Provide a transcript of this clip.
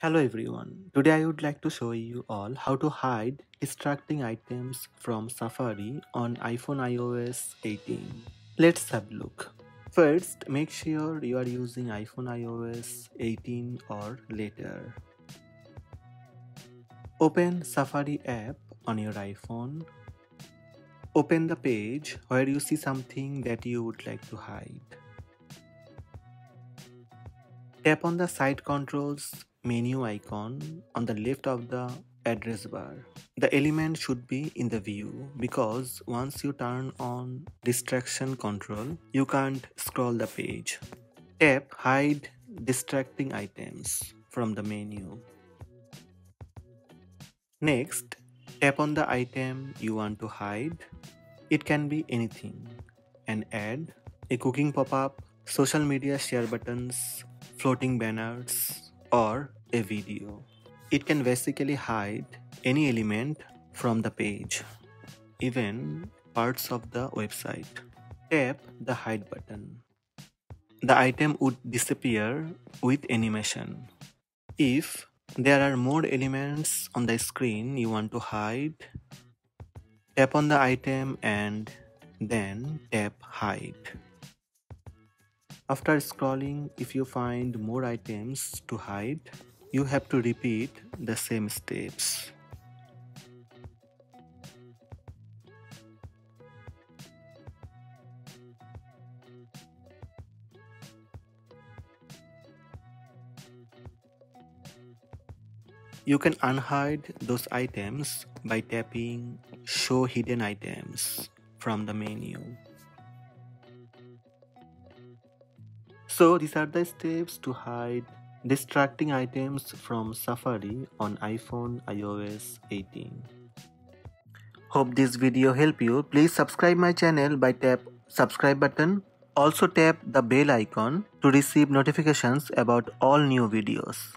Hello everyone, today I would like to show you all how to hide distracting items from Safari on iPhone iOS 18. Let's have a look. First, make sure you are using iPhone iOS 18 or later. Open Safari app on your iPhone. Open the page where you see something that you would like to hide. Tap on the side controls menu icon on the left of the address bar. The element should be in the view because once you turn on distraction control, you can't scroll the page. Tap hide distracting items from the menu. Next, tap on the item you want to hide. It can be anything. An ad, a cooking pop-up, social media share buttons, floating banners, or a video. It can basically hide any element from the page, even parts of the website. Tap the hide button. The item would disappear with animation. If there are more elements on the screen you want to hide, tap on the item and then tap hide. After scrolling, if you find more items to hide, you have to repeat the same steps. You can unhide those items by tapping Show Hidden Items from the menu. So these are the steps to hide distracting items from Safari on iPhone iOS 18. Hope this video help you. Please subscribe my channel by tap subscribe button. Also tap the bell icon to receive notifications about all new videos.